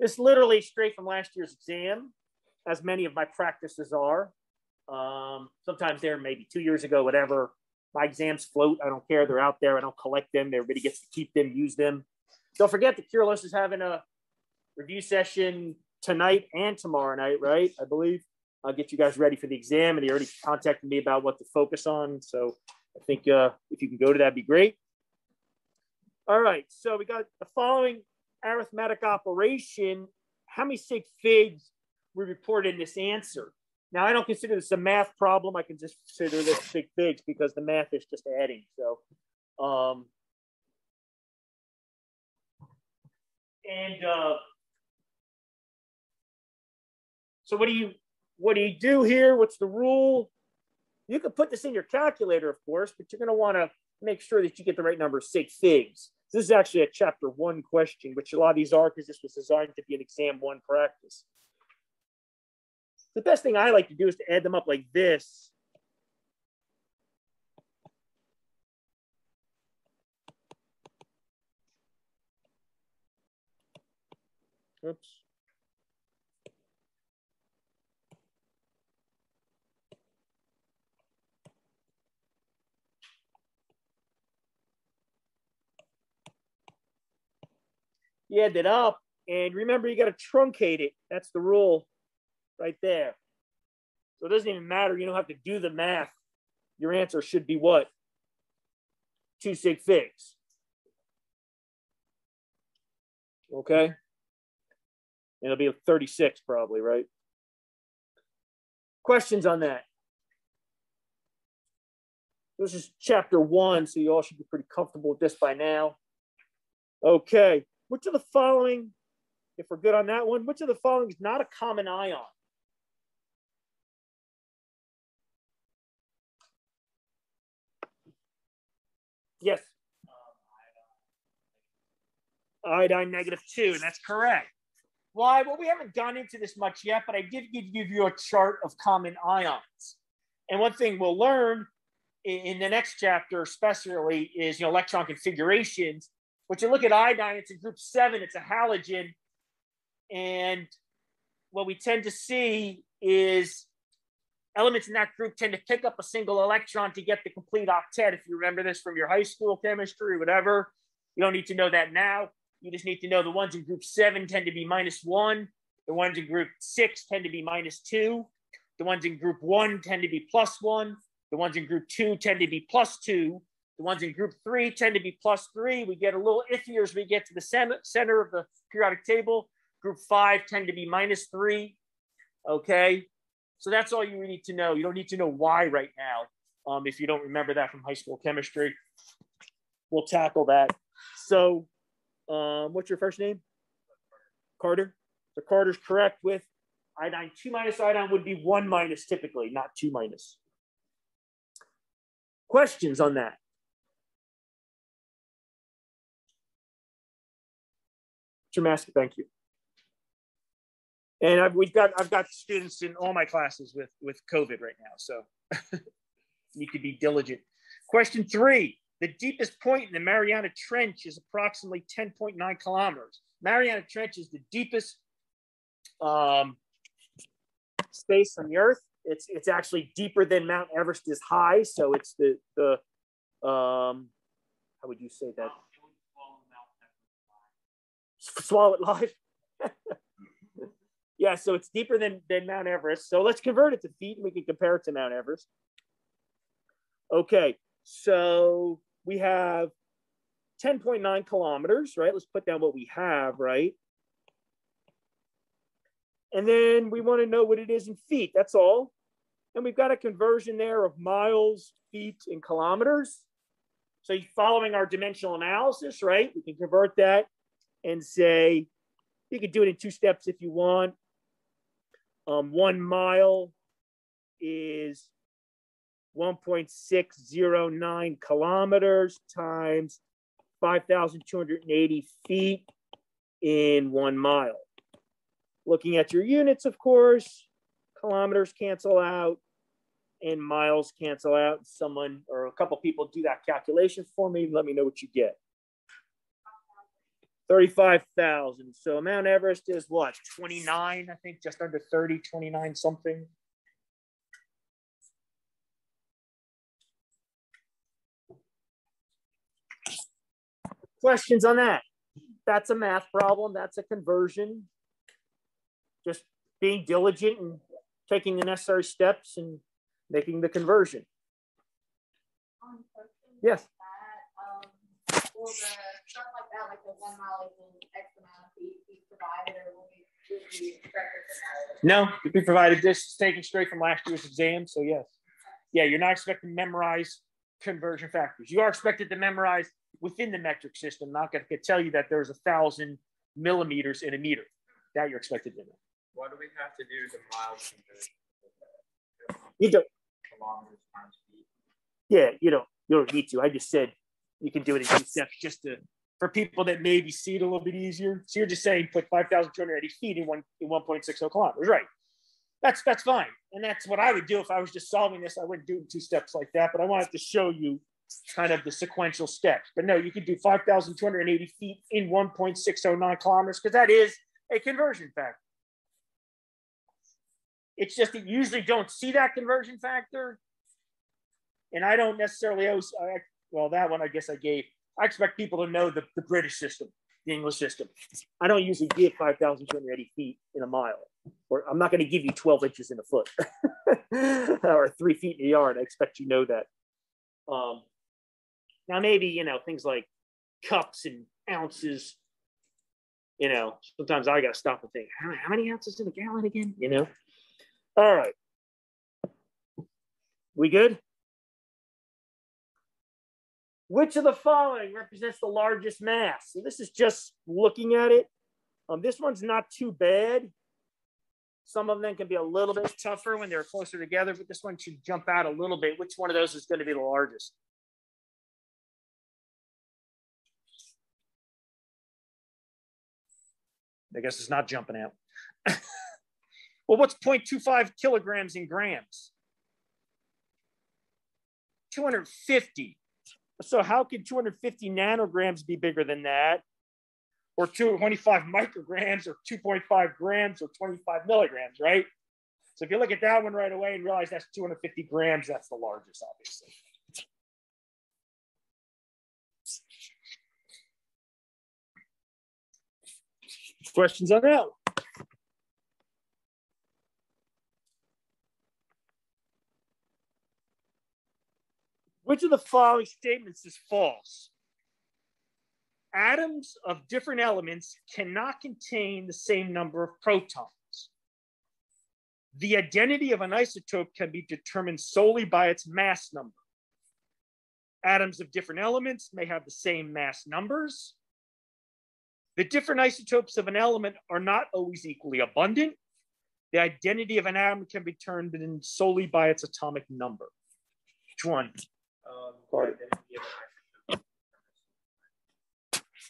This literally straight from last year's exam, as many of my practices are. Um, sometimes they're maybe two years ago, whatever. My exams float. I don't care. They're out there. I don't collect them. Everybody gets to keep them, use them. Don't forget the Cureless is having a review session tonight and tomorrow night, right? I believe. I'll get you guys ready for the exam. And they already contacted me about what to focus on. So I think uh, if you can go to that, be great. All right. So we got the following arithmetic operation. How many sig figs we report in this answer? Now, I don't consider this a math problem. I can just consider this sig figs because the math is just adding. So, um, and uh, so what do you what do you do here? What's the rule? You can put this in your calculator, of course, but you're going to want to make sure that you get the right number of sig figs. This is actually a chapter one question, which a lot of these are because this was designed to be an exam one practice. The best thing I like to do is to add them up like this. Oops. You add it up. And remember, you got to truncate it. That's the rule right there. So it doesn't even matter. You don't have to do the math. Your answer should be what? Two sig figs. Okay. It'll be 36 probably, right? Questions on that? This is chapter one, so you all should be pretty comfortable with this by now. Okay. Which of the following, if we're good on that one, which of the following is not a common ion? Yes. Iodine negative two, and that's correct. Why? Well, we haven't gone into this much yet, but I did give, you a chart of common ions. And one thing we'll learn in, in the next chapter, especially, is you know electron configurations but you look at iodine, it's in group seven, it's a halogen. And what we tend to see is elements in that group tend to pick up a single electron to get the complete octet. If you remember this from your high school chemistry, whatever, you don't need to know that now. You just need to know the ones in group seven tend to be minus one. The ones in group six tend to be minus two. The ones in group one tend to be plus one. The ones in group two tend to be plus two. The ones in group three tend to be plus three. We get a little iffier as we get to the center, of the periodic table. Group five tend to be minus three. Okay. So that's all you need to know. You don't need to know why right now. Um, if you don't remember that from high school chemistry, we'll tackle that. So, um, what's your first name? Carter. So Carter's correct with iodine. Two minus iodine would be one minus typically, not two minus. Questions on that? Jermaski, thank you. And I've, we've got I've got students in all my classes with with COVID right now, so need to be diligent. Question three: The deepest point in the Mariana Trench is approximately 10.9 kilometers. Mariana Trench is the deepest um, space on the Earth. It's it's actually deeper than Mount Everest is high, so it's the the um, how would you say that? Swallow it live. yeah, so it's deeper than, than Mount Everest. So let's convert it to feet and we can compare it to Mount Everest. Okay, so we have 10.9 kilometers, right? Let's put down what we have, right? And then we want to know what it is in feet. That's all. And we've got a conversion there of miles, feet, and kilometers. So following our dimensional analysis, right? We can convert that and say, you could do it in two steps if you want. Um, one mile is 1.609 kilometers times 5,280 feet in one mile. Looking at your units, of course, kilometers cancel out and miles cancel out. Someone or a couple people do that calculation for me. Let me know what you get. 35,000. So Mount Everest is what, 29, I think, just under 30, 29 something. Questions on that? That's a math problem. That's a conversion. Just being diligent and taking the necessary steps and making the conversion. Yes. Um, will the stuff like that, like the one mile is in X amount of feet, be provided, or will we, will we No, you'll be provided. This is taken straight from last year's exam, so yes. Yeah, you're not expected to memorize conversion factors. You are expected to memorize within the metric system. Not going to tell you that there's a thousand millimeters in a meter. That you're expected to know. What do we have to do the miles conversion? You don't. Kilometers times feet. Yeah, you don't. You don't need to. I just said you can do it in two steps, just to for people that maybe see it a little bit easier. So you're just saying put 5,280 feet in one in 1.60 kilometers, right? That's that's fine, and that's what I would do if I was just solving this. I wouldn't do it in two steps like that, but I wanted to show you kind of the sequential steps. But no, you could do 5,280 feet in 1.609 kilometers because that is a conversion factor. It's just that you usually don't see that conversion factor. And I don't necessarily, always, well, that one I guess I gave. I expect people to know the, the British system, the English system. I don't usually give 5,280 feet in a mile, or I'm not going to give you 12 inches in a foot or three feet in a yard. I expect you know that. Um, now, maybe, you know, things like cups and ounces, you know, sometimes I got to stop and think, how, how many ounces in a gallon again? You know? All right. We good? Which of the following represents the largest mass? So this is just looking at it. Um, this one's not too bad. Some of them can be a little bit tougher when they're closer together, but this one should jump out a little bit. Which one of those is going to be the largest? I guess it's not jumping out. Well, what's 0.25 kilograms in grams? 250. So how could 250 nanograms be bigger than that? Or 25 micrograms or 2.5 grams or 25 milligrams, right? So if you look at that one right away and realize that's 250 grams, that's the largest, obviously. Questions on that? Which of the following statements is false? Atoms of different elements cannot contain the same number of protons. The identity of an isotope can be determined solely by its mass number. Atoms of different elements may have the same mass numbers. The different isotopes of an element are not always equally abundant. The identity of an atom can be determined solely by its atomic number. Which one?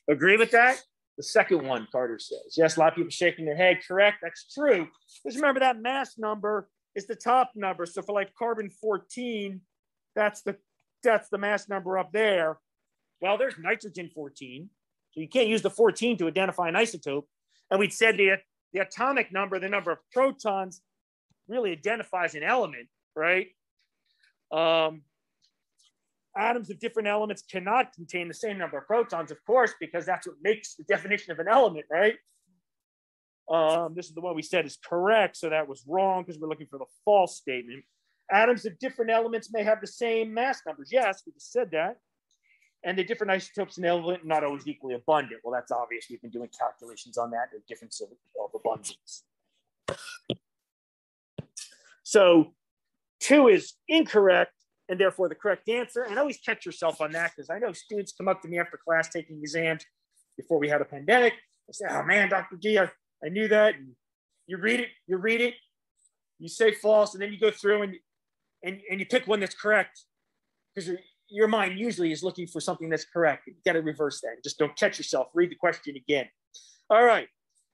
Agree with that? The second one, Carter says. Yes, a lot of people shaking their head. Correct. That's true. Just remember that mass number is the top number. So for like carbon 14, that's the that's the mass number up there. Well, there's nitrogen 14. So you can't use the 14 to identify an isotope. And we'd said the, the atomic number, the number of protons, really identifies an element, right? Um, atoms of different elements cannot contain the same number of protons, of course, because that's what makes the definition of an element, right? Um, this is the one we said is correct, so that was wrong because we're looking for the false statement. Atoms of different elements may have the same mass numbers. Yes, we just said that. And the different isotopes in element not always equally abundant. Well, that's obvious. We've been doing calculations on that, the difference of, of abundance. So two is incorrect and therefore the correct answer. And always catch yourself on that because I know students come up to me after class taking exams before we had a pandemic. I say, oh man, Dr. G, I, I knew that. And you read it, you read it, you say false, and then you go through and and, and you pick one that's correct because your, your mind usually is looking for something that's correct. You got to reverse that. Just don't catch yourself. Read the question again. All right.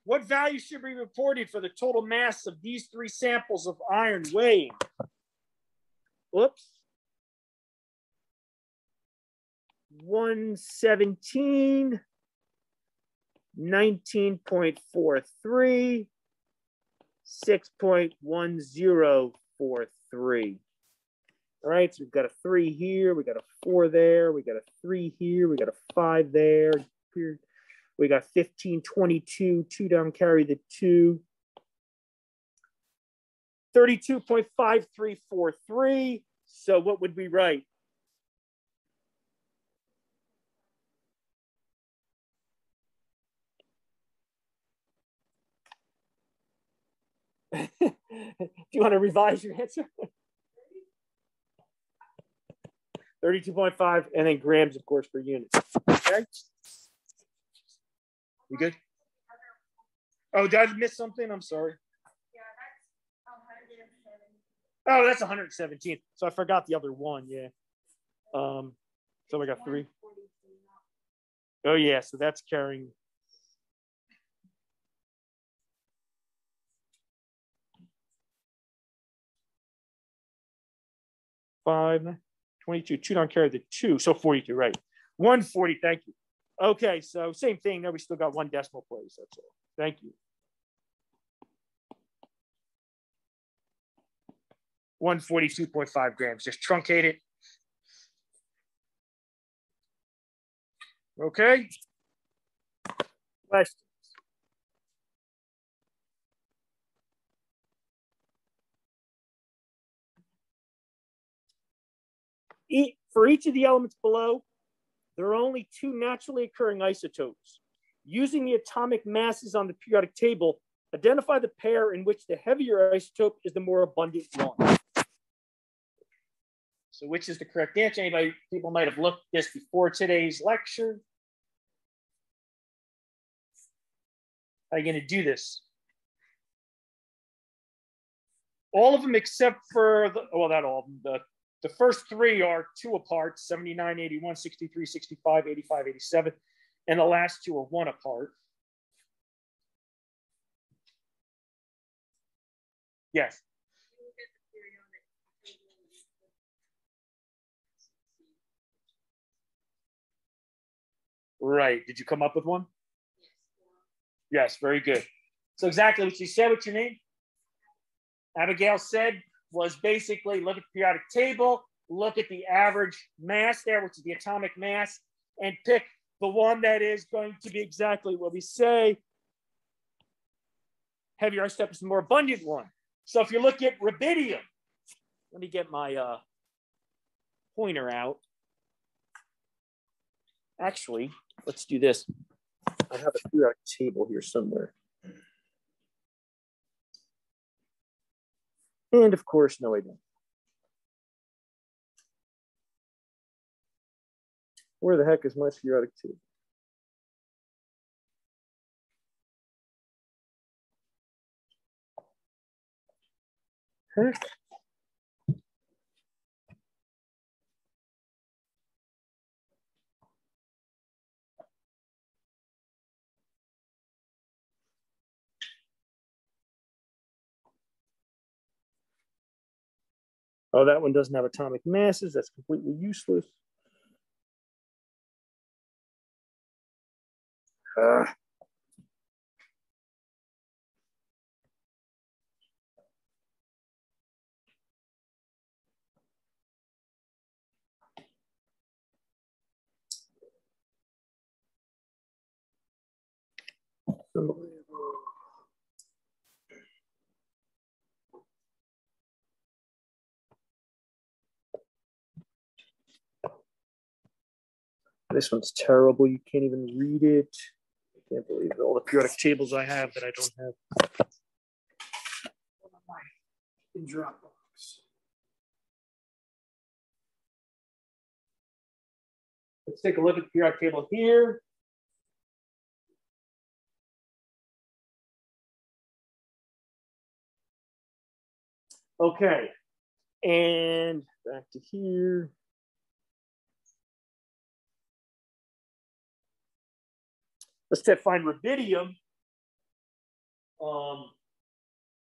What value should be reported for the total mass of these three samples of iron weighing? Whoops. 117 19.43, 6.1043. All right, so we've got a three here, we got a four there, we got a three here, we got a five there. Here, we got 15, 22, two down carry the two. 32.5343. So what would we write? Do you want to revise your answer? 32.5 and then grams, of course, per unit. Okay. We good? Oh, did I miss something? I'm sorry. Oh, that's 117. So I forgot the other one. Yeah. Um, so we got three. Oh yeah, so that's carrying. Five, 22, two don't carry the two, so 42, right. 140, thank you. Okay, so same thing. Now we still got one decimal place. That's all. Thank you. 142.5 grams. Just truncate it. Okay. Questions? For each of the elements below, there are only two naturally occurring isotopes. Using the atomic masses on the periodic table, identify the pair in which the heavier isotope is the more abundant one. So which is the correct answer? Anybody, people might have looked this before today's lecture. How are you gonna do this? All of them except for, the, well, not all of them, the the first three are two apart 79, 81, 63, 65, 85, 87. And the last two are one apart. Yes. Right. Did you come up with one? Yes, very good. So exactly what you said. What's your name? Abigail said was basically look at the periodic table, look at the average mass there, which is the atomic mass, and pick the one that is going to be exactly what we say. Heavier isotope is the more abundant one. So if you look at rubidium, let me get my uh, pointer out. Actually, let's do this. I have a periodic table here somewhere. And of course, no, I don't. Where the heck is my periodic table? Heck. Oh, that one doesn't have atomic masses. That's completely useless. Uh, This one's terrible. You can't even read it. I can't believe all the periodic tables I have that I don't have. In Dropbox. Let's take a look at the periodic table here. Okay, and back to here. Let's find rubidium um,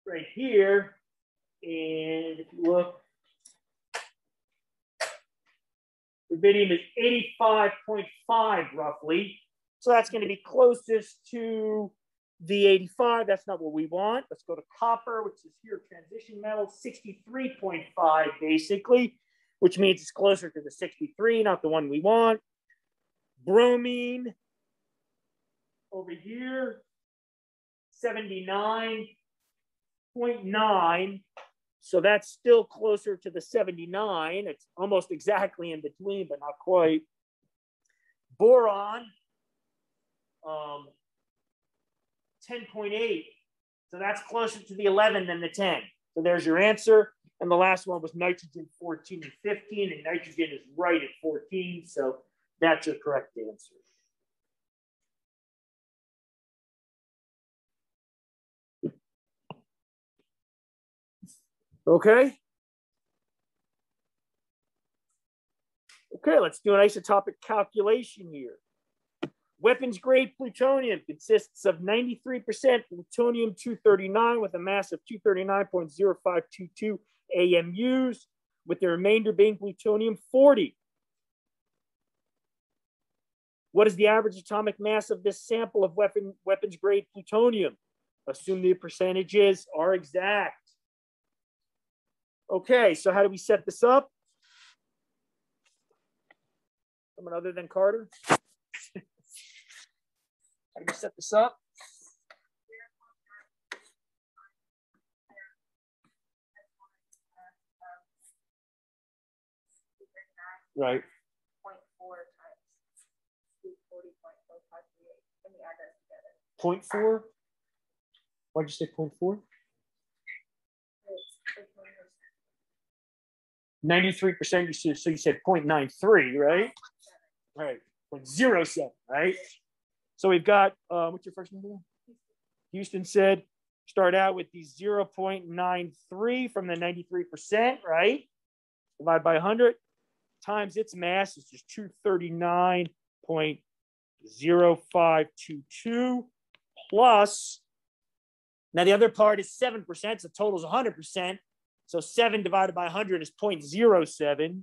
right here. And if you look, rubidium is 85.5 roughly. So that's going to be closest to the 85. That's not what we want. Let's go to copper, which is here transition metal, 63.5 basically, which means it's closer to the 63, not the one we want. Bromine over here, 79.9. So that's still closer to the 79. It's almost exactly in between, but not quite. Boron, um, 10.8. So that's closer to the 11 than the 10. So there's your answer. And the last one was nitrogen 14 and 15, and nitrogen is right at 14. So that's your correct answer. Okay. Okay, let's do an isotopic calculation here. Weapons grade plutonium consists of 93% plutonium 239 with a mass of 239.0522 AMUs, with the remainder being plutonium 40. What is the average atomic mass of this sample of weapon, weapons grade plutonium? Assume the percentages are exact. Okay, so how do we set this up? Someone other than Carter? how do we set this up? Right. Point four? Why'd you say point four? It's- it's one of those- 93% you said, so you said 0.93, right? Right. 0.07, right? So we've got, uh, what's your first number? Houston said, start out with the 0.93 from the 93%, right? Divide by 100 times its mass is just 239.0522 plus, now the other part is 7%, so total is 100%. So 7 divided by 100 is 0.07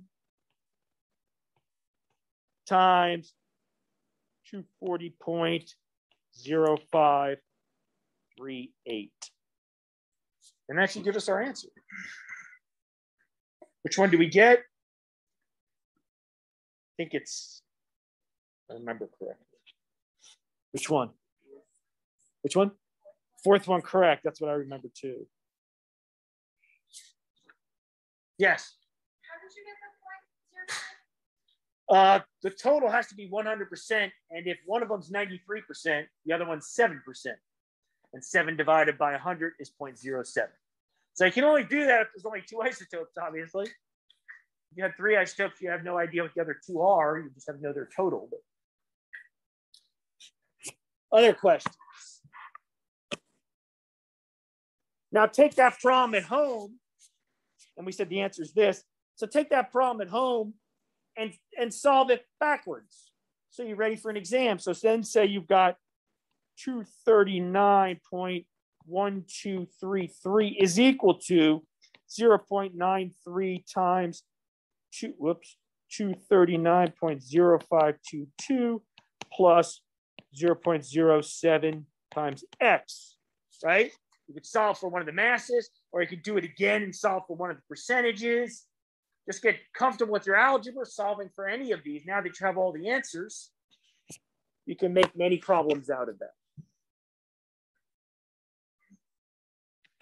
times 240.0538. And that should give us our answer. Which one do we get? I think it's, I remember correctly. Which one? Which one? Fourth one correct. That's what I remember too. Yes. How did you get the point? Uh, the total has to be 100%. And if one of them's 93%, the other one's 7%. And 7 divided by 100 is 0.07. So you can only do that if there's only two isotopes, obviously. If you have three isotopes, you have no idea what the other two are. You just have to know their total. But... Other questions? Now take that problem at home. And we said the answer is this. So take that problem at home and, and solve it backwards. So you're ready for an exam. So then say you've got 239.1233 is equal to 0.93 times two, whoops, 239.0522 plus 0.07 times x, right? You could solve for one of the masses, or you could do it again and solve for one of the percentages. Just get comfortable with your algebra, solving for any of these. Now that you have all the answers, you can make many problems out of that.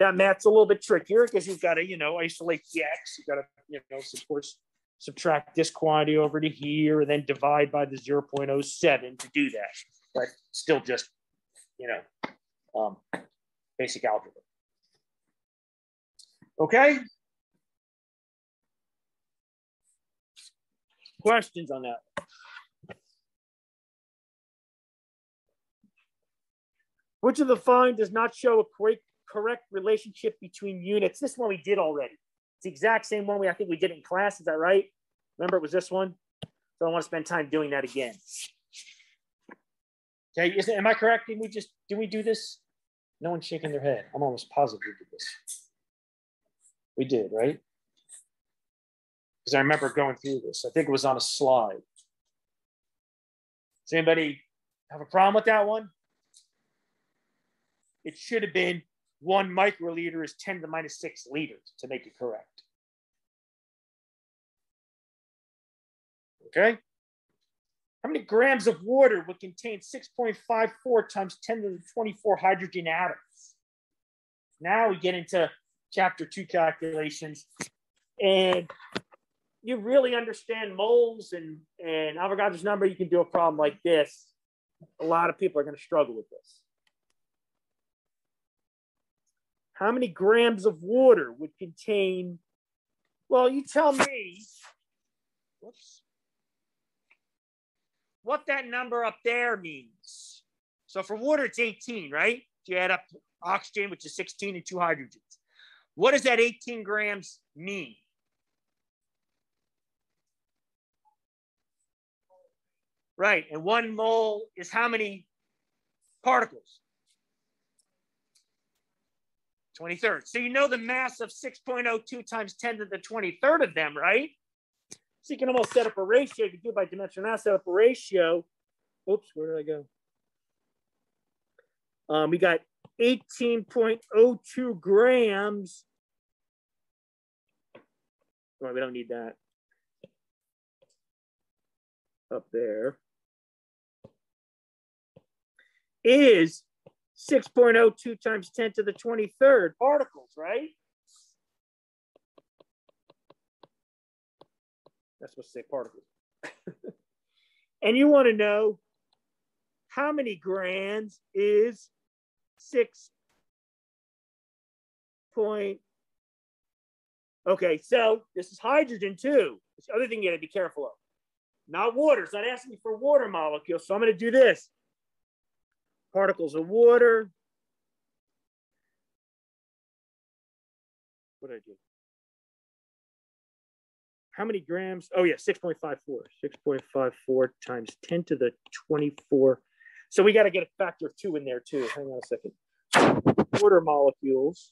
That math's a little bit trickier because you've got to, you know, isolate the x. You've got to, you know, of course, subtract this quantity over to here and then divide by the 0.07 to do that. But still just, you know, um, basic algebra. Okay? Questions on that? Which of the following does not show a correct, relationship between units? This one we did already. It's the exact same one we I think we did in class. Is that right? Remember it was this one? So I don't want to spend time doing that again. Okay, is, it? am I correct? Did we just did we do this? No one's shaking their head. I'm almost positive we did this. We did, right? Because I remember going through this. I think it was on a slide. Does anybody Have a problem with that one? It should have been one microliter is 10 to the minus six liters to make it correct. Okay. How many grams of water would contain 6.54 times 10 to the 24 hydrogen atoms? Now we get into chapter two calculations. And you really understand moles and, and Avogadro's number, you can do a problem like this. A lot of people are going to struggle with this. How many grams of water would contain? Well, you tell me. Whoops. What that number up there means. So for water, it's 18, right? You add up oxygen, which is 16, and two hydrogens. What does that 18 grams mean? Right, and one mole is how many particles? 23rd. So you know the mass of 6.02 times 10 to the 23rd of them, right? So you can almost set up a ratio. You can do it by dimensional mass, set up a ratio. Oops, where did I go? Um, we got 18.02 grams. Right, we don't need that. Up there is 6.02 times 10 to the 23rd particles, right? That's what to say particles. and you want to know how many grams is six point. Okay, so this is hydrogen too. It's the other thing you got to be careful of. Not water. It's not asking for water molecules. So I'm going to do this. Particles of water. What did I do? How many grams? Oh yeah, 6.54. 6.54 times 10 to the 24 so we got to get a factor of two in there too. Hang on a second. Water molecules.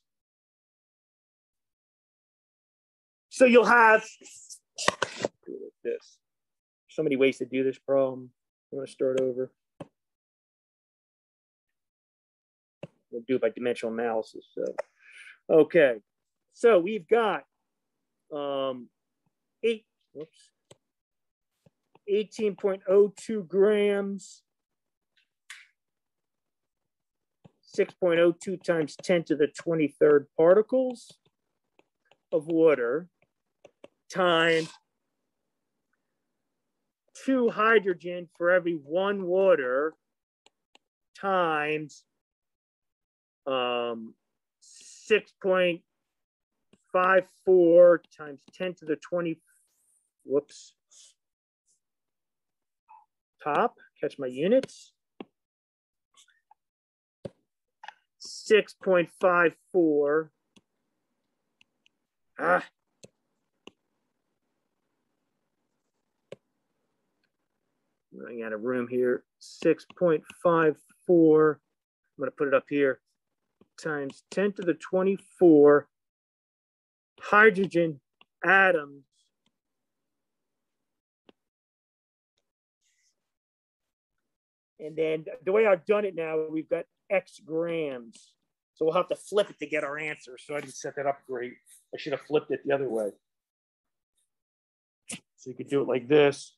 So you'll have this. So many ways to do this problem. I'm going to start over. We'll do it by dimensional analysis. So, okay. So we've got um, eight, whoops, 18.02 grams. 6.02 times 10 to the 23rd particles of water times two hydrogen for every one water times um, 6.54 times 10 to the 20, whoops, top, catch my units, 6.54. Ah. Running out of room here. 6.54. I'm going to put it up here. Times 10 to the 24 hydrogen atoms And then the way I've done it now, we've got X grams. So we'll have to flip it to get our answer. So I didn't set that up great. I should have flipped it the other way. So you could do it like this.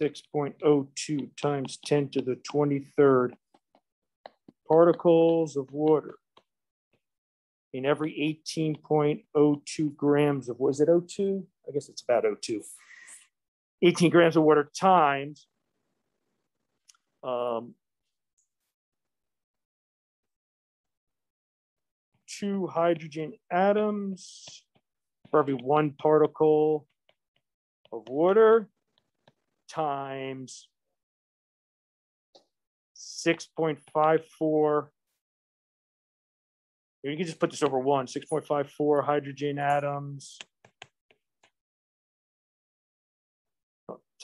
6.02 times 10 to the 23rd particles of water in every 18.02 grams of, was it 02? I guess it's about 02. 18 grams of water times um, two hydrogen atoms for every one particle of water times 6.54. You can just put this over one, 6.54 hydrogen atoms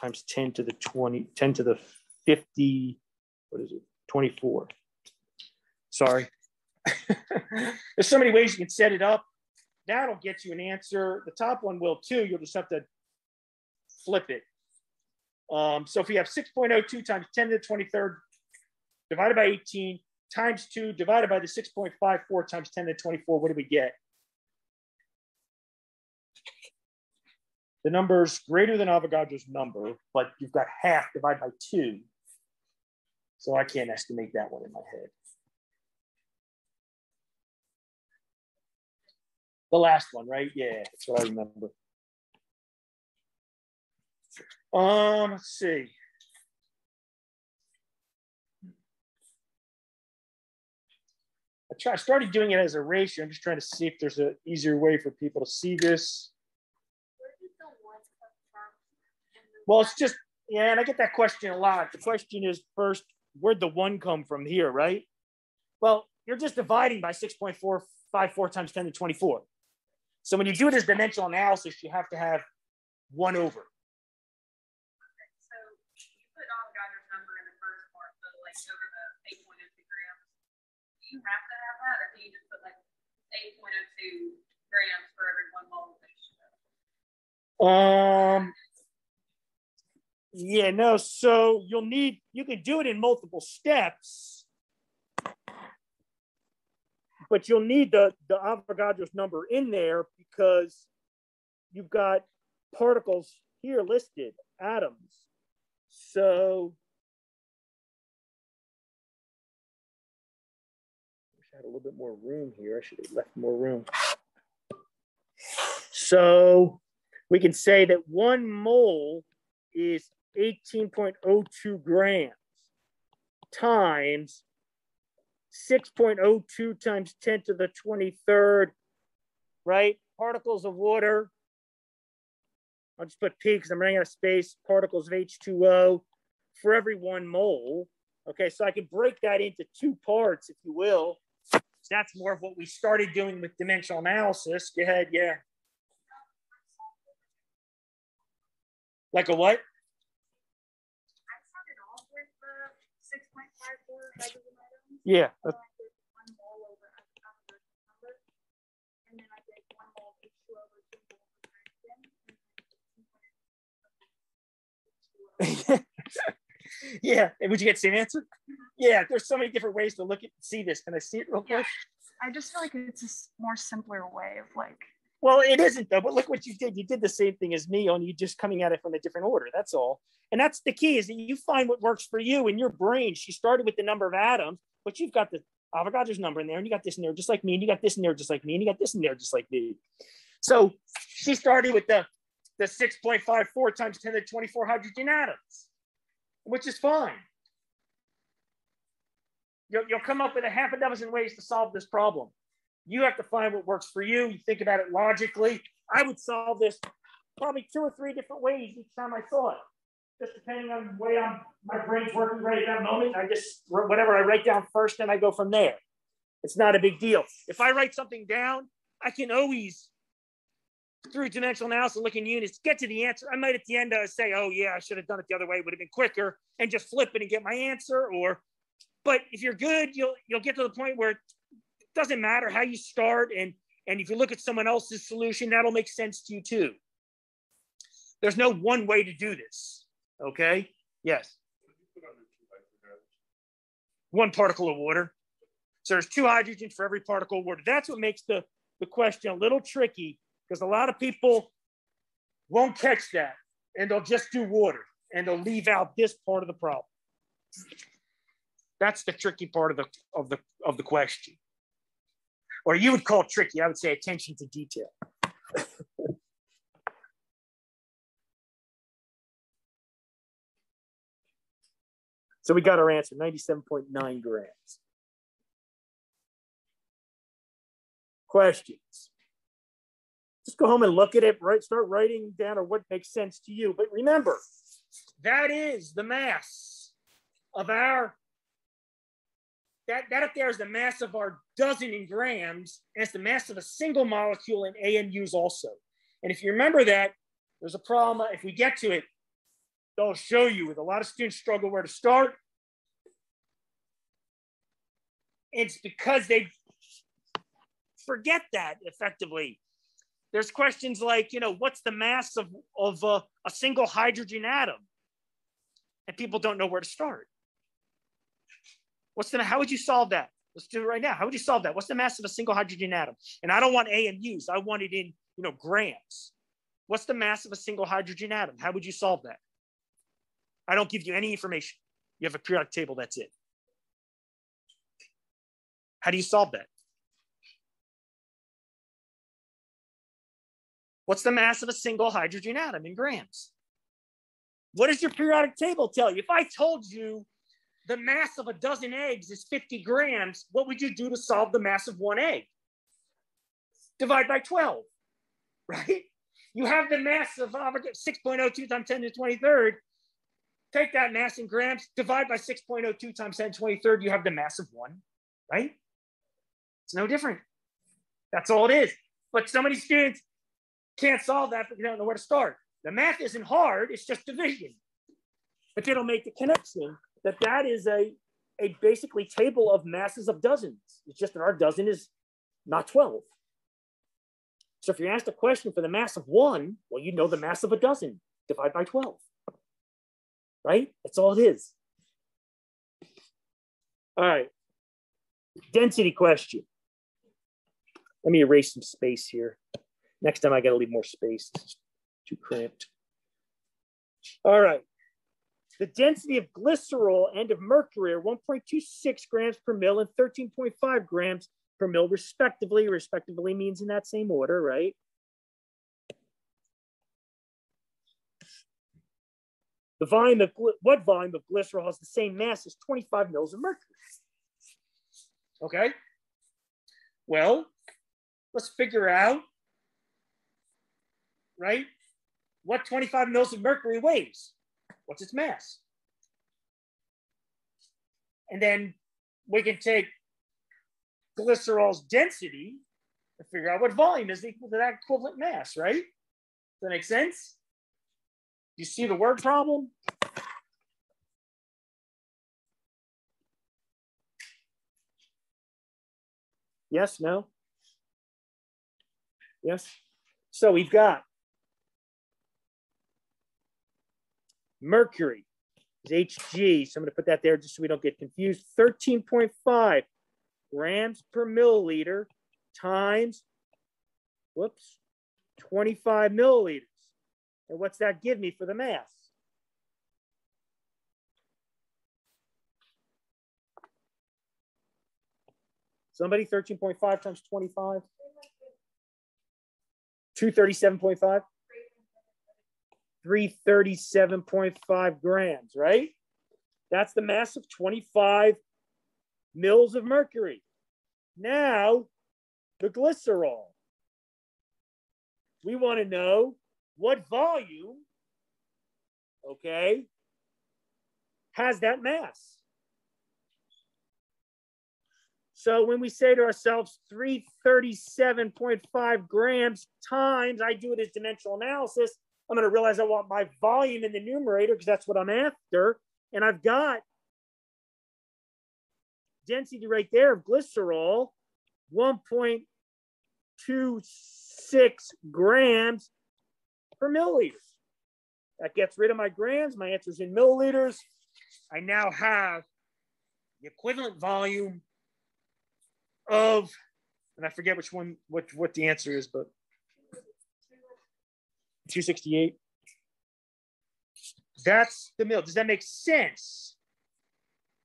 times 10 to the 20, 10 to the 50, what is it, 24. Sorry. There's so many ways you can set it up. That'll get you an answer. The top one will too. You'll just have to flip it. Um, so if we have 6.02 times 10 to the 23rd divided by 18 times 2 divided by the 6.54 times 10 to the 24, what do we get? The number's greater than Avogadro's number, but you've got half divided by 2. So I can't estimate that one in my head. The last one, right? Yeah, that's what I remember. Um, let's see. I try, I started doing it as a ratio. I'm just trying to see if there's an easier way for people to see this. Well, it's just, yeah, and I get that question a lot. The question is first, where'd the one come from here, right? Well, you're just dividing by 6.454 times 10 to 24. So when you do this dimensional analysis, you have to have one over. So you put Avogadro's number in the first part, so like over the eight point oh two grams. Do you have to have that, or can you just put like eight point oh two grams for every one mole of H2O? Um, yeah, no. So you'll need, you can do it in multiple steps, but you'll need the, the Avogadro's number in there because you've got particles here listed, atoms. So wish I had a little bit more room here. I should have left more room. So we can say that one mole is 18.02 grams times 6.02 times 10 to the 23rd, right? Particles of water. I'll just put P because I'm running out of space. Particles of H2O for every one mole. Okay, so I can break that into two parts, if you will. That's more of what we started doing with dimensional analysis. Go ahead, yeah. Like a what? I started off with the six point five four hydrogen atoms. Yeah. So I did one mole over Avogadro's number, and then I did one mole of H2O over two moles of hydrogen, and then I did 2.8 H2O. yeah. And would you get the same answer? Yeah. There's so many different ways to look at see this. Can I see it real quick? I just feel like it's a more simpler way of like, Well, it isn't though. But look what you did. You did the same thing as me, only you just coming at it from a different order. That's all. And that's the key is that you find what works for you in your brain. She started with the number of atoms, but you've got the Avogadro's number in there, and you got this in there just like me, and you got this in there just like me, and you got this in there just like me. So she started with the the 6.54 times 10 to the 24 hydrogen atoms, which is fine. You'll, you'll come up with a half a dozen ways to solve this problem. You have to find what works for you. You think about it logically. I would solve this probably two or three different ways each time I saw it, just depending on the way I'm, my brain's working right at that moment. I just, whatever I write down first, then I go from there. It's not a big deal. If I write something down, I can always, through dimensional analysis, looking units, get to the answer. I might at the end uh, say, oh, yeah, I should have done it the other way, it would have been quicker, and just flip it and get my answer. Or, but if you're good, you'll you'll get to the point where it doesn't matter how you start, and and if you look at someone else's solution, that'll make sense to you too. There's no one way to do this. Okay. Yes. One particle of water. So there's two hydrogens for every particle of water. That's what makes the, the question a little tricky because a lot of people won't catch that and they'll just do water and they'll leave out this part of the problem. That's the tricky part of the of the of the question. Or you would call tricky. I would say attention to detail. So we got our answer 97.9 grams. Questions? Just go home and look at it, right? Start writing down or what makes sense to you. But remember, that is the mass of our that, that up there is the mass of our dozen in grams, and it's the mass of a single molecule in AMUs also. And if you remember that, there's a problem. If we get to it, they'll show you with a lot of students struggle where to start. It's because they forget that effectively. There's questions like, you know, what's the mass of, of a, a single hydrogen atom? and people don't know where to start. What's the, how would you solve that? Let's do it right now. How would you solve that? What's the mass of a single hydrogen atom? And I don't want AMUs. I want it in, you know, grams. What's the mass of a single hydrogen atom? How would you solve that? I don't give you any information. You have a periodic table, that's it. How do you solve that? What's the mass of a single hydrogen atom in grams? What does your periodic table tell you? If I told you the mass of a dozen eggs is 50 grams, what would you do to solve the mass of one egg? Divide by 12, right? You have the mass of 6.02 times 10 to the 23rd. Take that mass in grams, divide by 6.02 times 10 to the 23rd, you have the mass of one, right? It's no different. That's all it is. But so many students can't solve that because they don't know where to start. The math isn't hard, it's just division. But they don't make the connection that that is a, a basically table of masses of dozens. It's just that our dozen is not 12. So if you're asked a question for the mass of one, well, you know the mass of a dozen, divide by 12. Right? That's all it is. All right. Density question. Let me erase some space here. Next time I got to leave more space. It's too cramped. All right. The density of glycerol and of mercury are 1.26 grams per mil and 13.5 grams per mil, respectively. Respectively means in that same order, right? The volume of what volume of glycerol has the same mass as 25 mils of mercury? Okay. Well, let's figure out, right? What 25 mils of mercury weighs? What's its mass? And then we can take glycerol's density to figure out what volume is equal to that equivalent mass, right? Does that make sense? You see the word problem? Yes, no? Yes? So we've got mercury is Hg. So I'm going to put that there just so we don't get confused. 13.5 grams per milliliter times, whoops, 25 milliliters. And what's that give me for the mass? Somebody 13.5 times 25? 237.5? 337.5 grams, right? That's the mass of 25 mils of mercury. Now, the glycerol. We want to know what volume, okay, has that mass. So when we say to ourselves 337.5 grams times, I do it as dimensional analysis, I'm going to realize I want my volume in the numerator because that's what I'm after. And I've got density right there of glycerol, 1.26 grams per milliliter. That gets rid of my grams. My answer is in milliliters. I now have the equivalent volume of, and I forget which one, what, what the answer is, but 268. That's the mill. Does that make sense?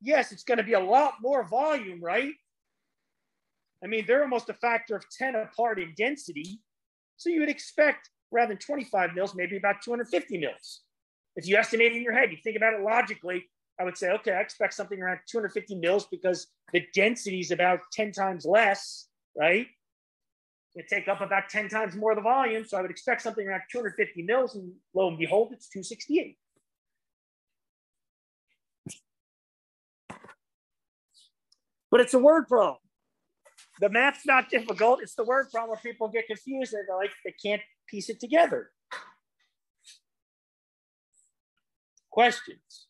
Yes, it's going to be a lot more volume, right? I mean, they're almost a factor of 10 apart in density. So you would expect rather than 25 mils, maybe about 250 mils. If you estimate in your head, you think about it logically, I would say, okay, I expect something around 250 mils because the density is about 10 times less, right? It take up about 10 times more of the volume. So I would expect something around 250 mils, and lo and behold, it's 268. But it's a word problem. The math's not difficult. It's the word problem where people get confused and they're like, they can't piece it together. Questions?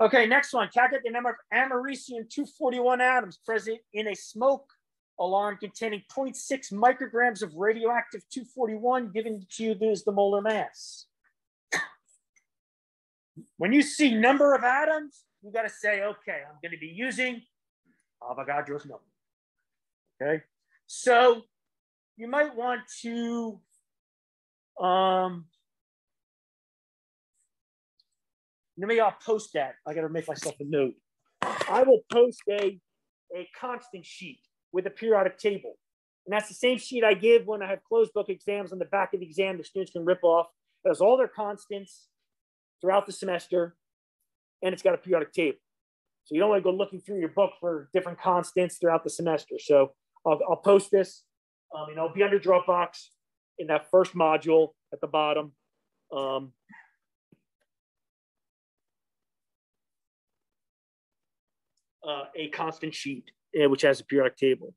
Okay, next one. Calculate the number of americium 241 atoms present in a smoke alarm containing 0.6 micrograms of radioactive 241 given to you as the molar mass. When you see number of atoms, you got to say, okay, I'm going to be using Avogadro's number. Okay, so you might want to um, maybe I'll post that. I got to make myself a note. I will post a, a constant sheet with a periodic table. And that's the same sheet I give when I have closed book exams on the back of the exam the students can rip off. It has all their constants throughout the semester, and it's got a periodic table. So you don't want to go looking through your book for different constants throughout the semester. So I'll, I'll post this. Um, and it'll be under Dropbox in that first module at the bottom. Um, uh, a constant sheet, uh, which has a periodic table.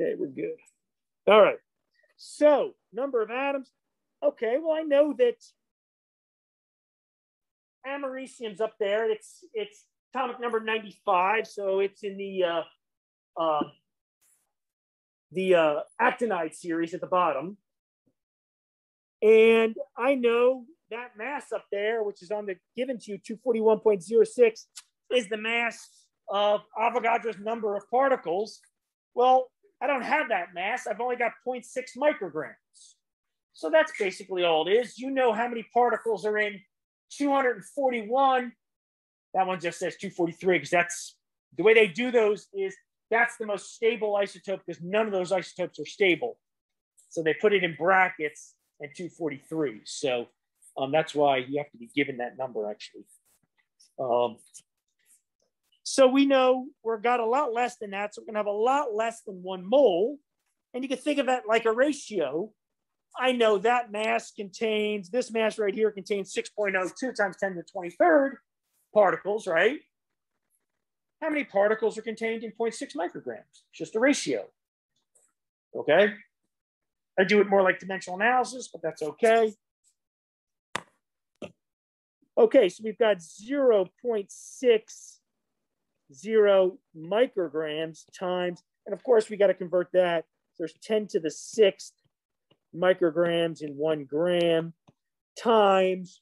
Okay, we're good. All right. So, number of atoms. Okay, well, I know that americium's up there. It's it's atomic number 95, so it's in the uh, uh, the uh, actinide series at the bottom. And I know that mass up there, which is on the given to you, 241.06, is the mass of Avogadro's number of particles. Well, I don't have that mass. I've only got 0.6 micrograms. So that's basically all it is. You know how many particles are in 241. That one just says 243 because that's the way they do those is that's the most stable isotope because none of those isotopes are stable. So they put it in brackets and 243. So um, that's why you have to be given that number actually. Um, so we know we've got a lot less than that. So we're gonna have a lot less than one mole. And you can think of that like a ratio. I know that mass contains, this mass right here contains 6.02 times 10 to the 23rd particles, right? How many particles are contained in 0.6 micrograms? It's just a ratio, okay? I do it more like dimensional analysis, but that's okay. Okay, so we've got 0.6 zero micrograms times, and of course we got to convert that. There's 10 to the sixth micrograms in one gram times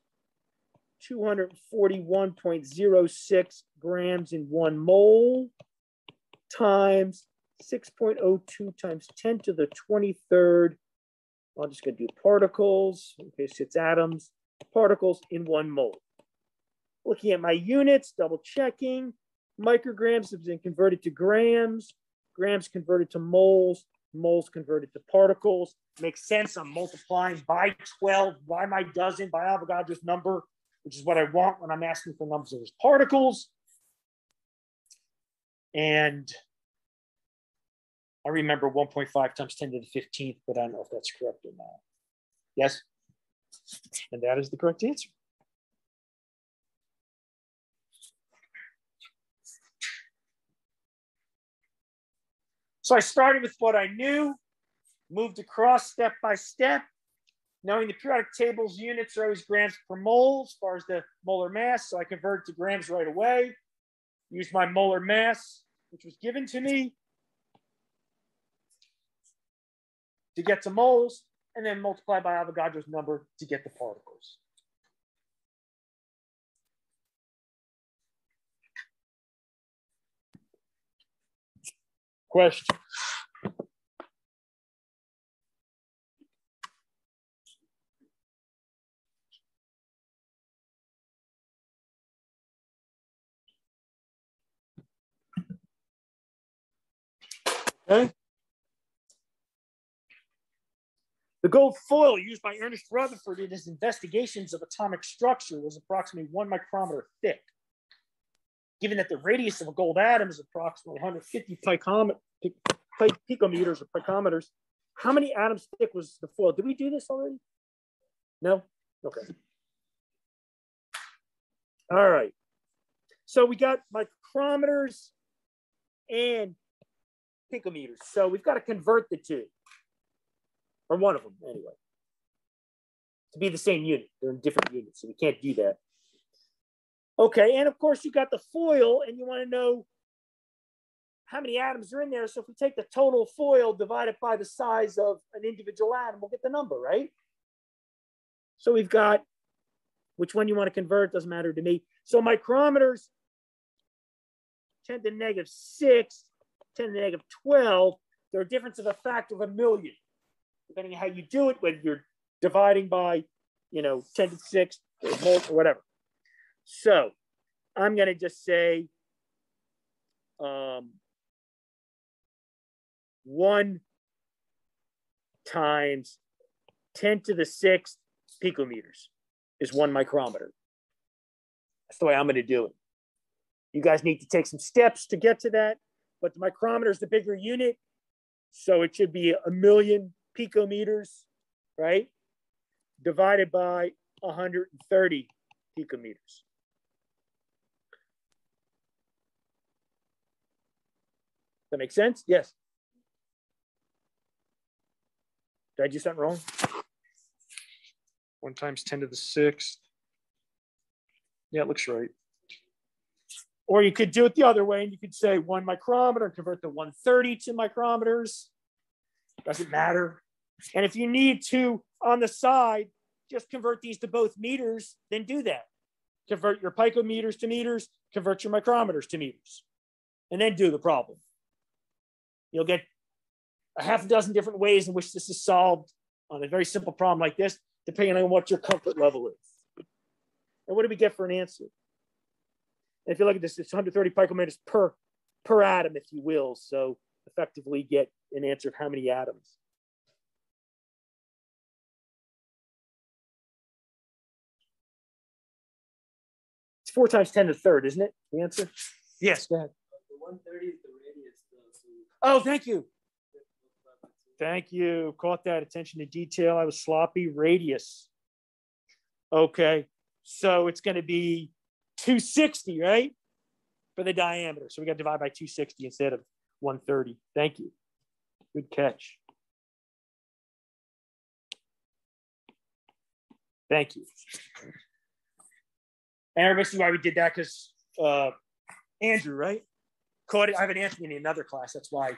241.06 grams in one mole times 6.02 times 10 to the 23rd. I'm just going to do particles. Okay, so it's atoms, particles in one mole. Looking at my units, double checking. Micrograms have been converted to grams, grams converted to moles, moles converted to particles. Makes sense. I'm multiplying by 12, by my dozen, by Avogadro's number, which is what I want when I'm asking for numbers of particles. And I remember 1.5 times 10 to the 15th, but I don't know if that's correct or not. Yes? And that is the correct answer. So I started with what I knew, moved across step by step, knowing the periodic table's units are always grams per mole as far as the molar mass. So I converted to grams right away, used my molar mass, which was given to me to get to moles, and then multiply by Avogadro's number to get the particles. Question. Okay. The gold foil used by Ernest Rutherford in his investigations of atomic structure was approximately one micrometer thick. Given that the radius of a gold atom is approximately 150 picometers or picometers, how many atoms thick was the foil? Did we do this already? No? Okay. All right. So we got micrometers and picometers. So we've got to convert the two, or one of them anyway. to be the same unit. They're in different units, so we can't do that. Okay, and of course you got the foil and you want to know how many atoms are in there. So if we take the total foil divided by the size of an individual atom, we'll get the number, right? So we've got which one you want to convert, doesn't matter to me. So micrometers, 10 to negative 6, 10 to the negative 12, there are a difference of a factor of a million, depending on how you do it, whether you're dividing by, you know, 10 to the 6 or, or whatever. So I'm going to just say um, 1 times 10 to the 6th picometers is one micrometer. That's the way I'm going to do it. You guys need to take some steps to get to that, but the micrometer is the bigger unit. So it should be a million picometers, right? Divided by 130 picometers. That makes sense? Yes. Did I do something wrong? One times 10 to the sixth. Yeah, it looks right. Or you could do it the other way and you could say one micrometer, convert the 130 to micrometers. Doesn't matter. And if you need to on the side, just convert these to both meters, then do that. Convert your picometers to meters, convert your micrometers to meters, and then do the problem. You'll get a half a dozen different ways in which this is solved on a very simple problem like this, depending on what your comfort level is. And what do we get for an answer? And if you look at this, it's 130 picometers per, per atom, if you will. So effectively get an answer of how many atoms. It's four times 10 to the third, isn't it? The answer? Yes, go ahead. The one thirty is the radius though, so Oh, thank you. Thank you. Caught that attention to detail. I was sloppy. Radius. Okay. So it's going to be 260, right? For the diameter. So we got to divide by 260 instead of 130. Thank you. Good catch. Thank you. And everybody see why we did that? Because uh, Andrew, right? Caught it. I have an Anthony in another class. That's why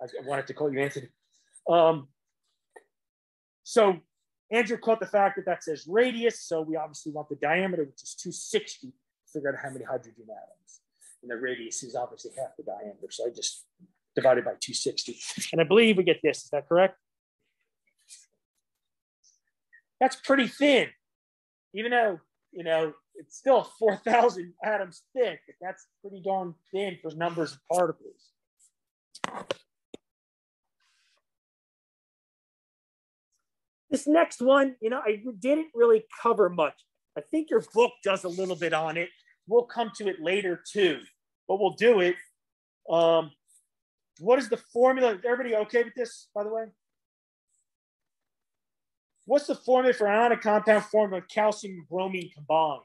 I wanted to call you Anthony. Um, so Andrew caught the fact that that says radius. So we obviously want the diameter, which is 260, to figure out how many hydrogen atoms. And the radius is obviously half the diameter. So I just divided by 260. And I believe we get this. Is that correct? That's pretty thin. Even though, you know, it's still 4,000 atoms thick, but that's pretty darn thin for numbers of particles. This next one, you know, I didn't really cover much. I think your book does a little bit on it. We'll come to it later too, but we'll do it. Um, what is the formula? Everybody okay with this, by the way? What's the formula for ionic compound form of calcium and bromine combined?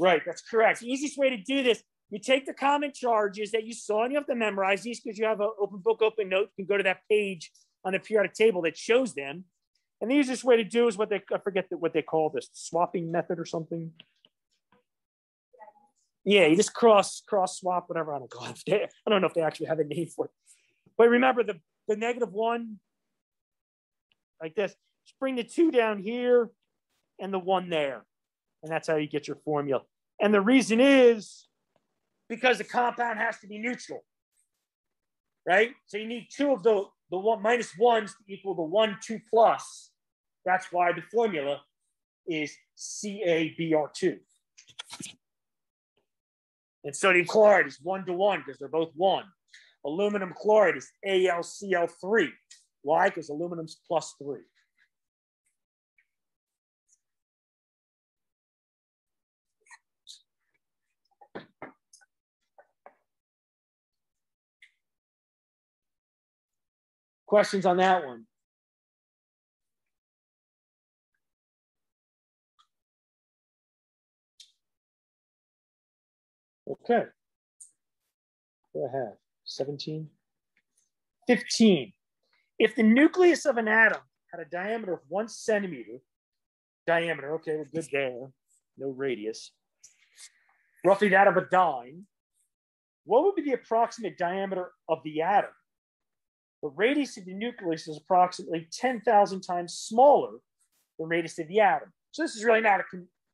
Right, that's correct. The easiest way to do this, you take the common charges that you saw and you have to memorize these because you have an open book, open note. You can go to that page on the periodic table that shows them. And the easiest way to do is what they, I forget what they call this, swapping method or something. Yeah, you just cross, cross swap, whatever. I don't know. If they, I don't know if they actually have a name for it. But remember the, the negative one, like this, just bring the two down here and the one there. And that's how you get your formula. And the reason is because the compound has to be neutral, right? So you need two of the, the one minus ones to equal the one, two plus. That's why the formula is CaBr2. And sodium chloride is one to one because they're both one. Aluminum chloride is AlCl3. Why? Because aluminum's plus three. Questions on that one? Okay. What do I have? 17? 15. If the nucleus of an atom had a diameter of one centimeter, diameter, okay, we're good there, no radius, roughly that of a dime, what would be the approximate diameter of the atom? The radius of the nucleus is approximately 10,000 times smaller than the radius of the atom. So this is really not a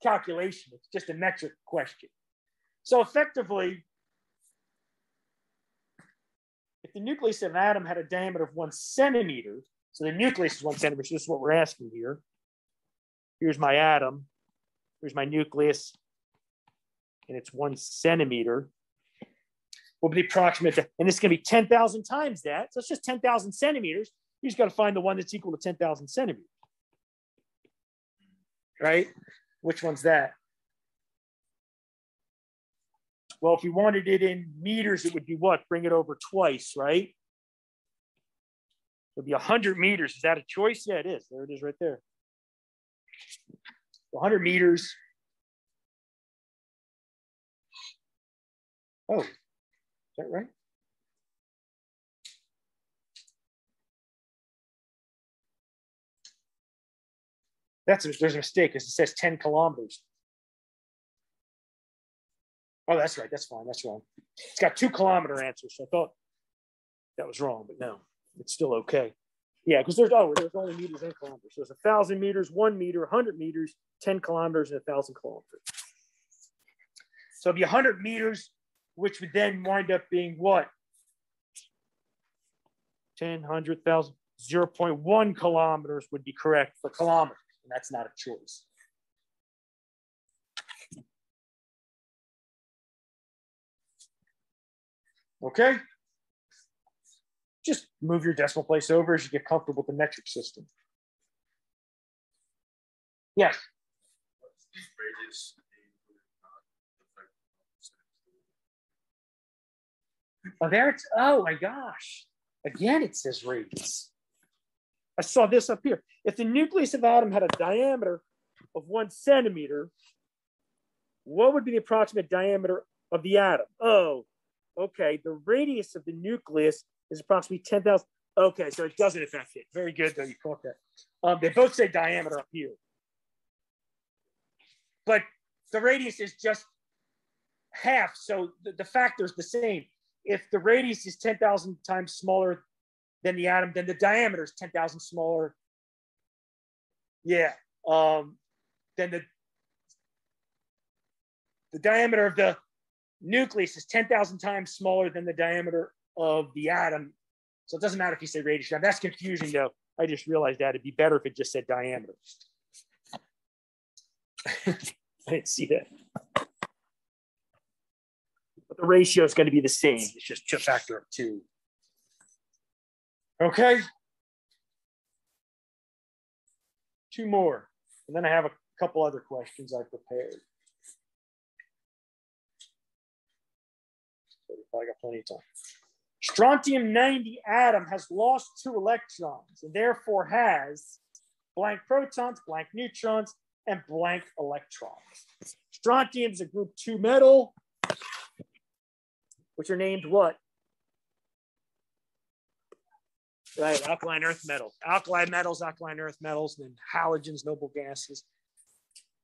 calculation, it's just a metric question. So effectively, if the nucleus of an atom had a diameter of one centimeter, so the nucleus is one centimeter, so this is what we're asking here. Here's my atom, here's my nucleus, and it's one centimeter. Will be approximate, and this is going to be 10,000 times that. So it's just 10,000 centimeters. You just got to find the one that's equal to 10,000 centimeters. Right? Which one's that? Well, if you wanted it in meters, it would be what? Bring it over twice, right? It would be 100 meters. Is that a choice? Yeah, it is. There it is right there. 100 meters. Oh, that right? That's there's a mistake because it says 10 kilometers. Oh, that's right. That's fine. That's wrong. It's got two kilometer answers. So I thought that was wrong, but no, it's still okay. Yeah, because there's oh, there's only meters and kilometers. So there's a thousand meters, one meter, hundred meters, ten kilometers, and a thousand kilometers. So it'd be hundred meters, which would then wind up being what? 10, 100,000, 0.1 kilometers would be correct for kilometers, and that's not a choice. Okay? Just move your decimal place over as you get comfortable with the metric system. Yes. Oh, there it's, oh my gosh. Again, it says radius. I saw this up here. If the nucleus of atom had a diameter of one centimeter, what would be the approximate diameter of the atom? Oh, okay. The radius of the nucleus is approximately 10,000. Okay, so it doesn't affect it. Very good, though. You caught that. Um, they both say diameter up here. But the radius is just half. So the, the factor is the same. If the radius is 10,000 times smaller than the atom, then the diameter is 10,000 smaller. Yeah. Um, then the, the diameter of the nucleus is 10,000 times smaller than the diameter of the atom. So it doesn't matter if you say radius. Now that's confusing though. I just realized that it'd be better if it just said diameter. I didn't see that. But the ratio is going to be the same. It's just a factor of two. Okay. Two more. And then I have a couple other questions I prepared. I got plenty of time. Strontium 90 atom has lost two electrons and therefore has blank protons, blank neutrons, and blank electrons. Strontium is a group two metal, which are named what? Right, alkaline earth metals. Alkaline metals, alkaline earth metals, and then halogens, noble gases.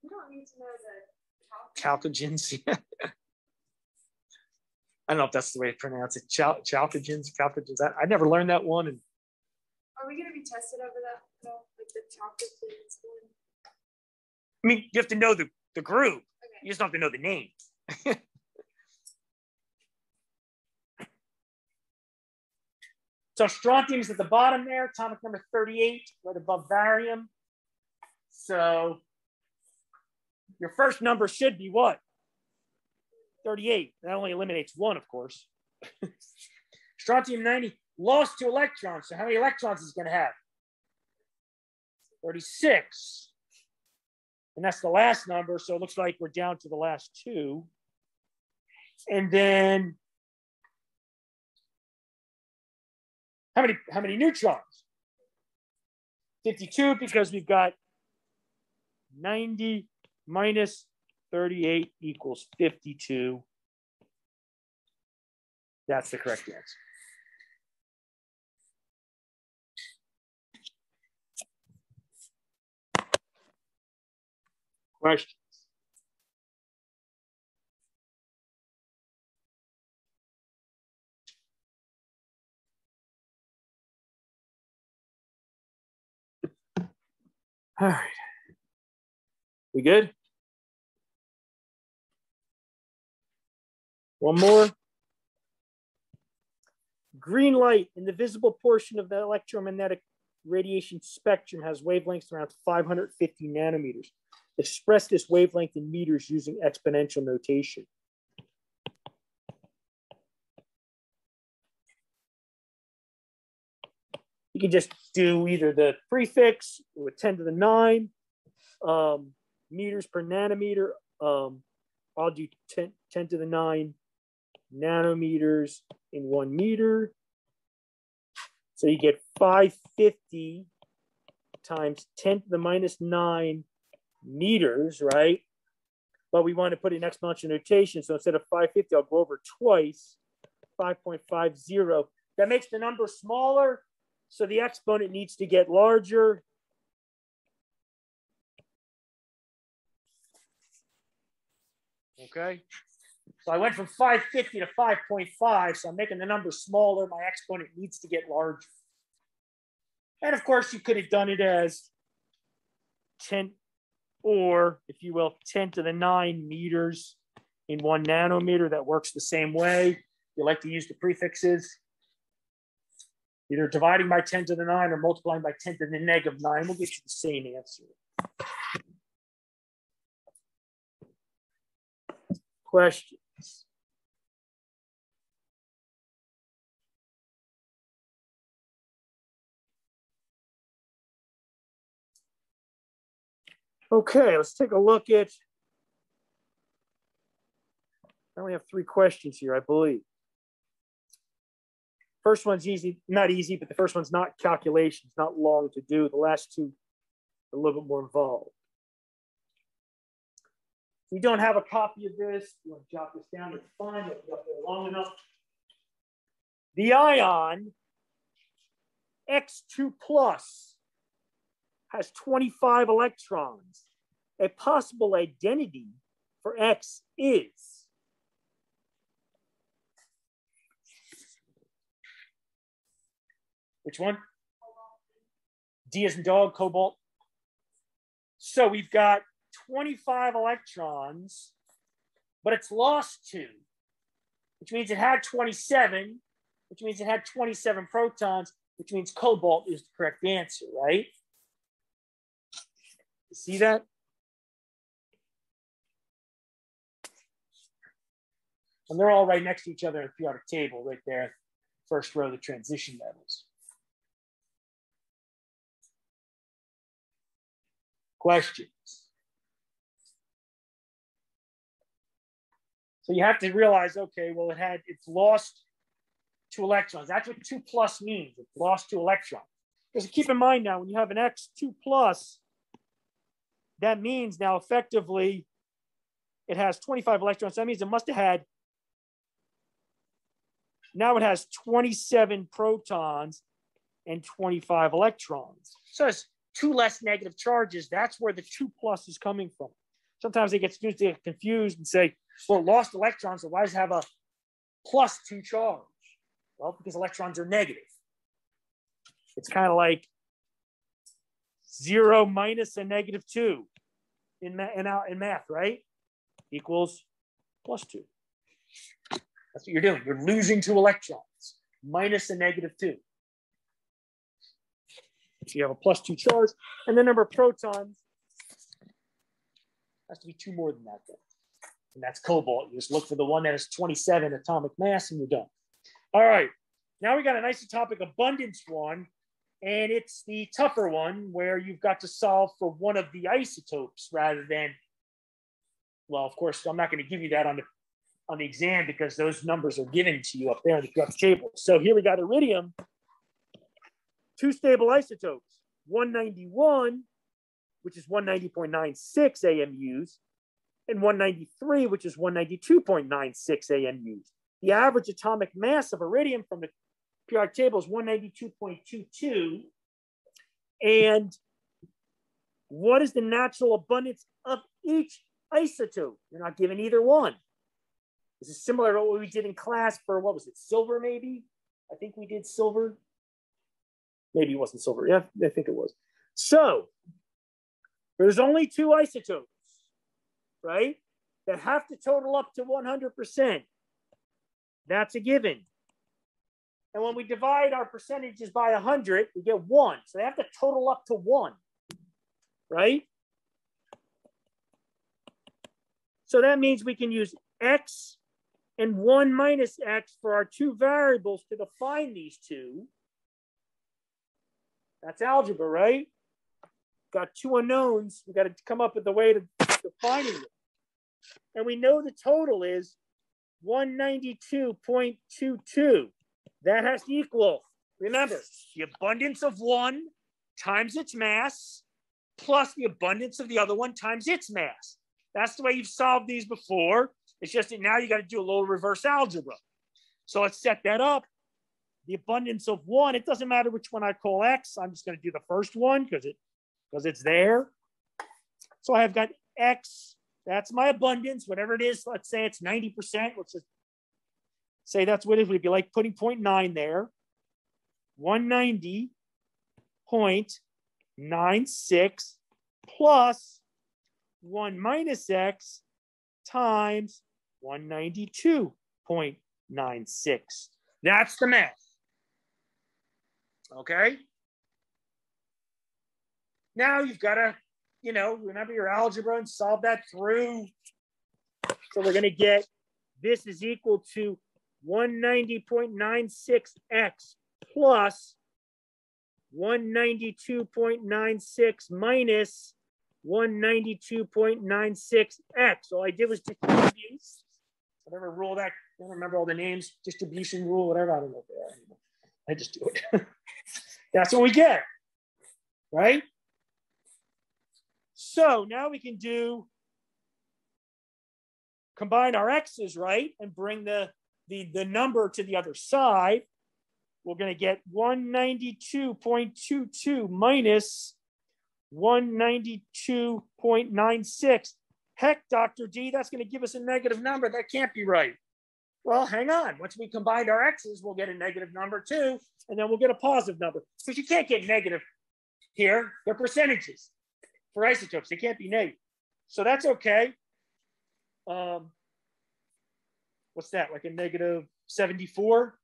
You don't need to know the chalcogens. I don't know if that's the way to pronounce it. Chal- chalcogens, chalcogens. I, I never learned that one. And Are we going to be tested over that? No, like the chalcogens one? I mean, you have to know the, the group. Okay. You just don't have to know the name. so strontium is at the bottom there, atomic number 38, right above barium. So your first number should be what? 38. That only eliminates one, of course. Strontium 90 lost two electrons. So how many electrons is going to have? 36. And that's the last number. So it looks like we're down to the last two. And then How many, how many neutrons? 52 because we've got 90 minus 38 equals 52. That's the correct answer. Question. All right. We good? One more. Green light in the visible portion of the electromagnetic radiation spectrum has wavelengths around 550 nanometers. Express this wavelength in meters using exponential notation. You can just do either the prefix with 10 to the 9 um, meters per nanometer. Um, I'll do 10, 10 to the 9 nanometers in one meter. So you get 550 times 10 to the minus 9 meters, right? But we want to put in exponential notation. So instead of 550, I'll go over twice, 5.50. That makes the number smaller. So the exponent needs to get larger. Okay. So I went from 550 to 5.5. So I'm making the number smaller. My exponent needs to get larger. And of course, you could have done it as 10, or if you will, 10 to the 9 meters in one nanometer. That works the same way. You like to use the prefixes. Either dividing by 10 to the 9 or multiplying by 10 to the negative 9 will get you the same answer. Questions? Okay, let's take a look at. I only have three questions here, I believe. First one's easy, not easy, but the first one's not calculations, not long to do. The last two a little bit more involved. If you don't have a copy of this, you want to jot this down, it's fine, it'll be up there long enough. The ion X2 plus has 25 electrons. A possible identity for X is which one? D as in dog, cobalt. So we've got 25 electrons, but it's lost two, which means it had 27, which means it had 27 protons, which means cobalt is the correct answer, right? You See that? And they're all right next to each other on the periodic table right there, first row, the transition metals. Questions? So you have to realize, okay, well, it had, it's lost two electrons. That's what two plus means. It's lost two electrons. Because keep in mind now, when you have an X2 plus, that means now effectively it has 25 electrons. That means it must have had, now it has 27 protons and 25 electrons. So it's two less negative charges. That's where the two plus is coming from. Sometimes they get students get confused and say, well, lost electrons, so why does it have a plus two charge? Well, because electrons are negative. It's kind of like zero minus a negative two in, ma- in, in math, right? Equals plus two. That's what you're doing. You're losing two electrons minus a negative two. So you have a plus two charge, and the number of protons has to be two more than that. Then. And that's cobalt. You just look for the one that has 27 atomic mass, and you're done. All right. Now we got an isotopic abundance one, and it's the tougher one where you've got to solve for one of the isotopes rather than, well, of course, I'm not going to give you that on the on the exam because those numbers are given to you up there on the graph table. So here we got iridium, two stable isotopes, 191, which is 190.96 AMUs, and 193, which is 192.96 AMUs. The average atomic mass of iridium from the periodic table is 192.22. And what is the natural abundance of each isotope. You're not given either one. This is similar to what we did in class for what was it, silver maybe? I think we did silver. Maybe it wasn't silver. Yeah, I think it was. So there's only two isotopes, right? That have to total up to 100%. That's a given. And when we divide our percentages by 100, we get one. So they have to total up to one, right? So that means we can use x and 1 minus x for our two variables to define these two. That's algebra, right? Got two unknowns. We got to come up with a way to defining it. And we know the total is 192.22. That has to equal, remember, the abundance of one times its mass plus the abundance of the other one times its mass. That's the way you've solved these before. It's just that now you got to do a little reverse algebra. So let's set that up. The abundance of one, it doesn't matter which one I call X. I'm just going to do the first one because it because it's there. So I have got X, that's my abundance, whatever it is. Let's say it's 90%. Let's just say that's what it would be like putting 0.9 there. 190.96 plus 1 minus x times 192.96. That's the math. Okay? Now you've got to, you know, remember your algebra and solve that through. So we're going to get this is equal to 190.96x plus 192.96 minus 192.96x. All I did was distribute whatever rule that, I don't remember all the names, distribution rule, whatever, I don't know. I just do it. That's what we get, right? So now we can do, combine our x's, right? And bring the, the, the number to the other side. We're gonna get 192.22 minus 192.96. Heck, Dr. D, that's going to give us a negative number. That can't be right. Well, hang on. Once we combine our x's, we'll get a negative number too, and then we'll get a positive number. Because you can't get negative here. They're percentages for isotopes. They can't be negative. So that's okay. Um, what's that, like a negative 74?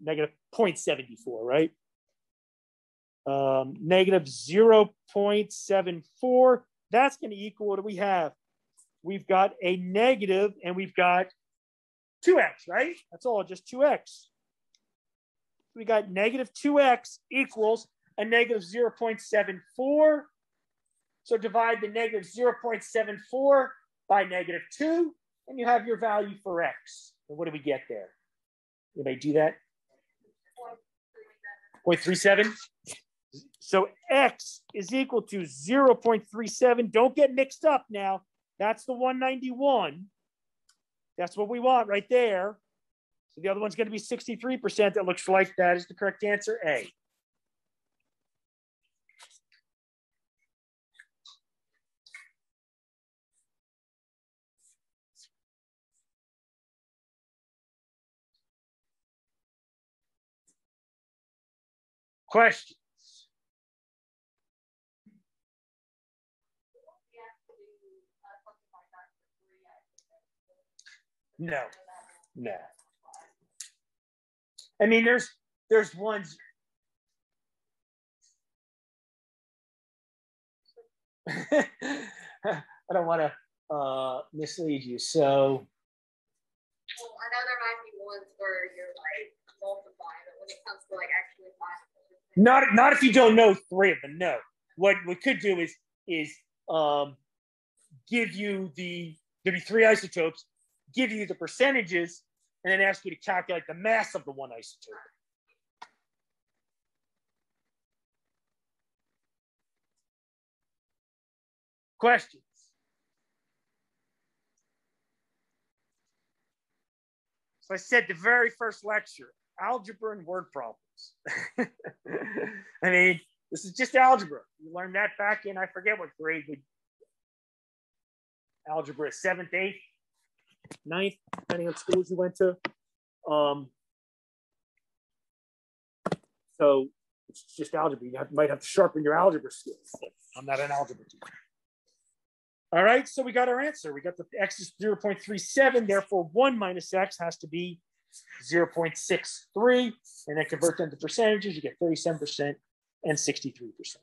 Negative 0.74, right? um, negative 0.74. That's going to equal what do we have? We've got a negative and we've got 2x, right? That's all, just 2x. We got negative 2x equals a negative 0.74. So divide the negative 0.74 by negative 2, and you have your value for x. And what do we get there? Anybody do that? 0.37. So X is equal to 0.37. Don't get mixed up now. That's the 191. That's what we want right there. So the other one's going to be 63%. That looks like that is the correct answer, A. Question. No, no. I mean, there's there's ones. I don't want to uh, mislead you. So. Well, I know there might be ones where you're like multiplying, but when it comes to like actually finding. Not not if you don't know three of them. No. What we could do is is um, give you the there'd be three isotopes give you the percentages, and then ask you to calculate the mass of the one isotope. Questions? So I said the very first lecture, algebra and word problems. I mean, this is just algebra. You learned that back in, I forget what grade we algebra seventh, eighth, ninth, depending on schools you went to. Um, so it's just algebra. You have, might have to sharpen your algebra skills. I'm not an algebra teacher. All right, so we got our answer. We got the x is 0.37, therefore 1 minus x has to be 0.63, and then convert them to percentages, you get 37% and 63%.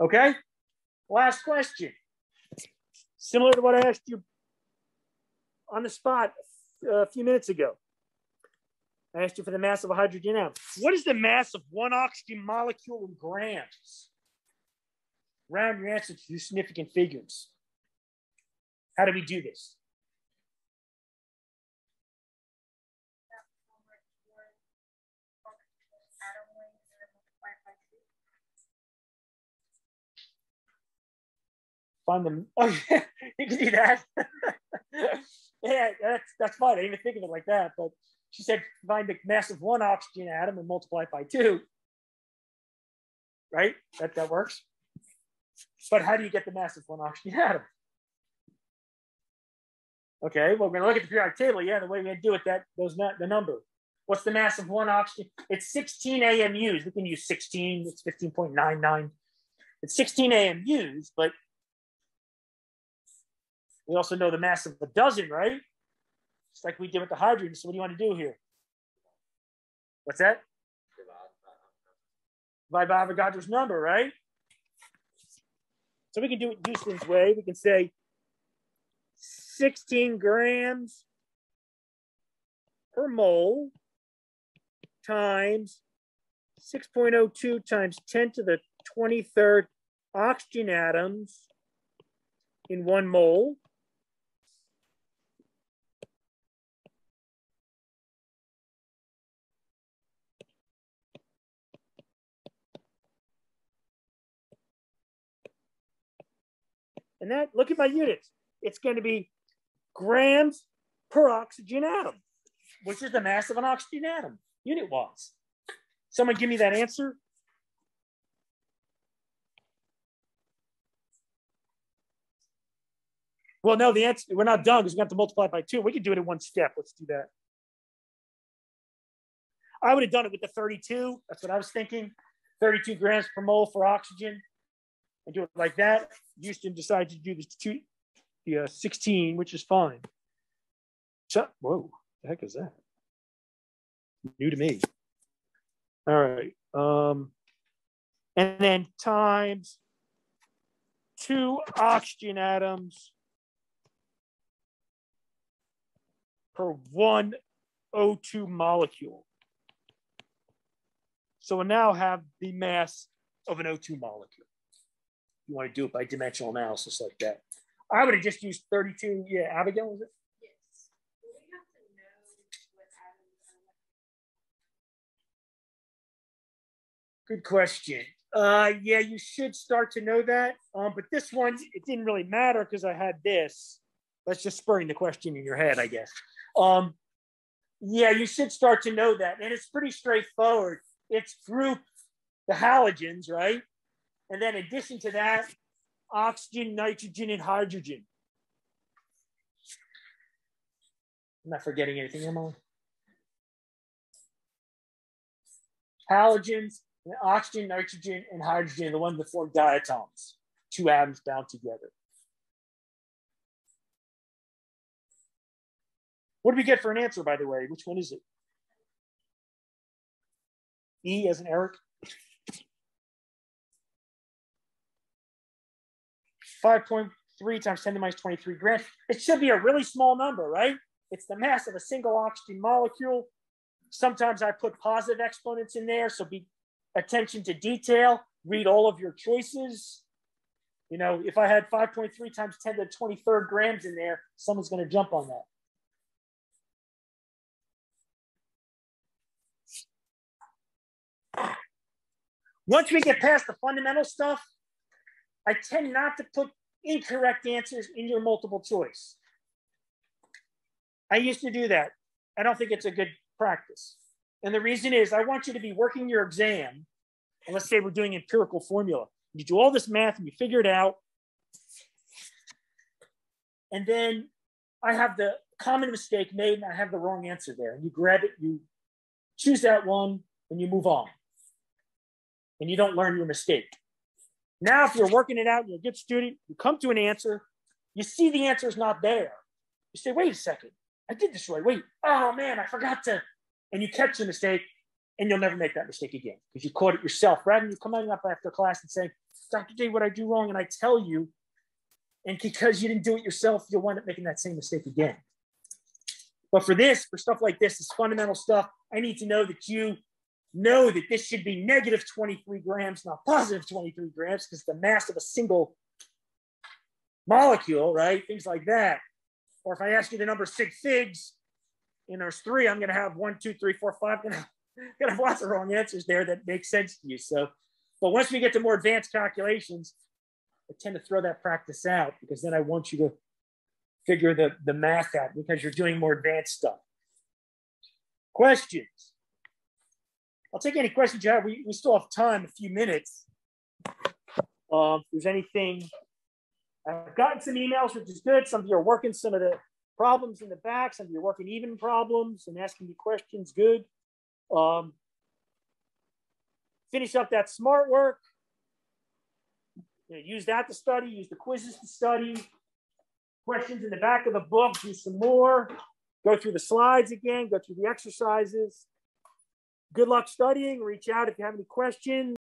Okay, last question. Similar to what I asked you on the spot uh, a few minutes ago. I asked you for the mass of a hydrogen atom. What is the mass of one oxygen molecule in grams? Round your answer to two significant figures. How do we do this? Find them. Oh, yeah, you can do that. yeah, that's that's fine. I didn't even think of it like that. But she said find the mass of one oxygen atom and multiply it by two. Right? That that works. But how do you get the mass of one oxygen atom? Okay, well, we're gonna look at the periodic table. Yeah, the way we do it, that those not the number. What's the mass of one oxygen? It's 16 AMUs. We can use 16, it's 15.99. It's 16 AMUs, but we also know the mass of a dozen, right? Just like we did with the hydrogen. So what do you want to do here? What's that? Divide by Avogadro's number, right? So we can do it Houston's way. We can say 16 grams per mole times 6.02 times 10 to the 23rd oxygen atoms in one mole And that, look at my units. It's going to be grams per oxygen atom, which is the mass of an oxygen atom, unit wise. Someone give me that answer. Well, no, the answer, we're not done because we have to multiply by two. We can do it in one step. Let's do that. I would have done it with the 32. That's what I was thinking. 32 grams per mole for oxygen and do it like that. Houston decided to do the two, the uh, 16, which is fine. So, whoa, the heck is that? New to me. All right. Um, and then times two oxygen atoms per one O2 molecule. So we now have the mass of an O2 molecule you want to do it by dimensional analysis like that. I would have just used 32. Yeah, Abigail, was it? Yes. Good question. Uh, yeah, you should start to know that. Um, but this one, it didn't really matter because I had this. That's just spurring the question in your head, I guess. Um, yeah, you should start to know that. And it's pretty straightforward. It's group the halogens, right? And then in addition to that, oxygen, nitrogen, and hydrogen. I'm not forgetting anything, am I? Halogens, oxygen, nitrogen, and hydrogen, the ones that form diatoms, two atoms bound together. What do we get for an answer, by the way? Which one is it? E as in Eric? 5.3 times 10 to the minus 23 grams. It should be a really small number, right? It's the mass of a single oxygen molecule. Sometimes I put positive exponents in there, so be attention to detail. Read all of your choices. You know, if I had 5.3 times 10 to the 23rd grams in there, someone's going to jump on that. Once we get past the fundamental stuff, I tend not to put incorrect answers in your multiple choice. I used to do that. I don't think it's a good practice. And the reason is I want you to be working your exam. And let's say we're doing empirical formula. You do all this math and you figure it out. And then I have the common mistake made and I have the wrong answer there. And you grab it, you choose that one, and you move on. And you don't learn your mistake. Now, if you're working it out, you're a good student, you come to an answer, you see the answer is not there. You say, wait a second, I did this right. Wait, oh man, I forgot to. And you catch the mistake, and you'll never make that mistake again because you caught it yourself. Rather than you coming up after class and saying, Dr. J, what I do wrong, and I tell you, and because you didn't do it yourself, you'll wind up making that same mistake again. But for this, for stuff like this, this fundamental stuff, I need to know that you know that this should be negative 23 grams, not positive 23 grams, because the mass of a single molecule, right? Things like that. Or if I ask you the number sig figs, and there's three, I'm going to have one, two, three, four, five. I'm going to have lots of wrong answers there that make sense to you. So, but once we get to more advanced calculations, I tend to throw that practice out because then I want you to figure the, the math out because you're doing more advanced stuff. Questions? I'll take any questions you have. We, we still have time, a few minutes. Um, if there's anything, I've gotten some emails, which is good. Some of you are working some of the problems in the back. Some of you are working even problems and asking me questions. Good. Um, finish up that Smartwork. You know, use that to study. Use the quizzes to study. Questions in the back of the book. Do some more. Go through the slides again. Go through the exercises. Good luck studying. Reach out if you have any questions.